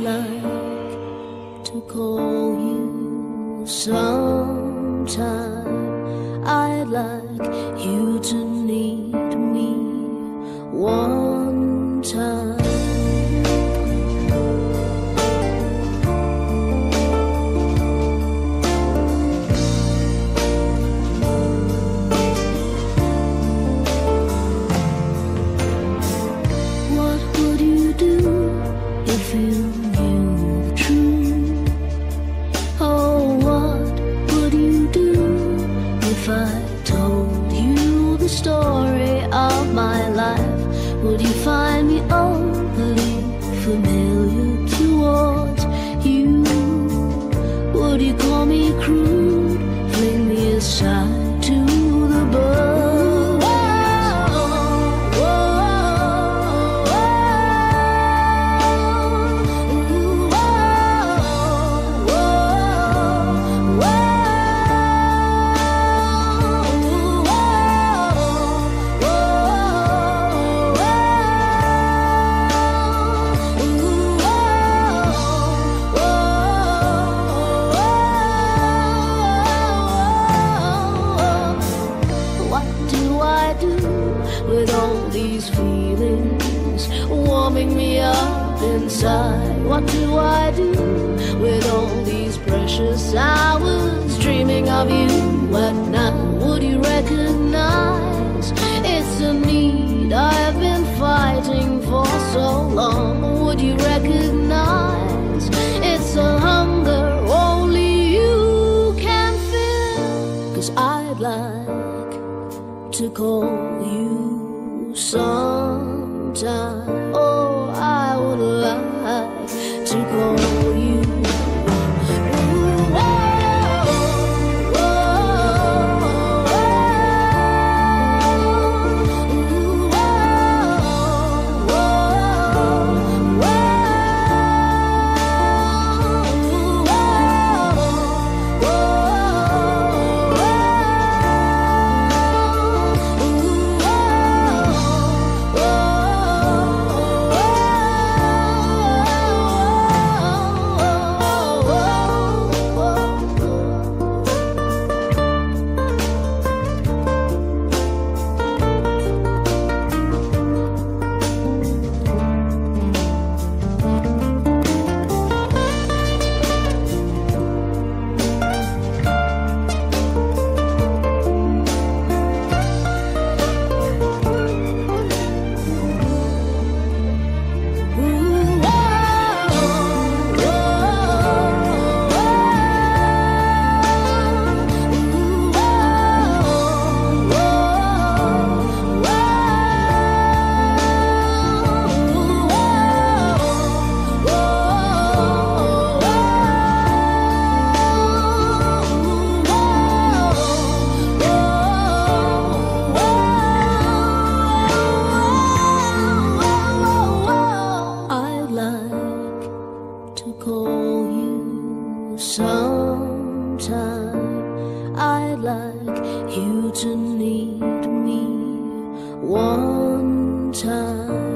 Like to call you sometime. I'd like you to story of my life? Would you find me with all these feelings warming me up inside? What do I do with all these precious hours dreaming of you at night? Would you recognize to call you sometime. Oh, I would like to call. Sometime I'd like you to need me one time.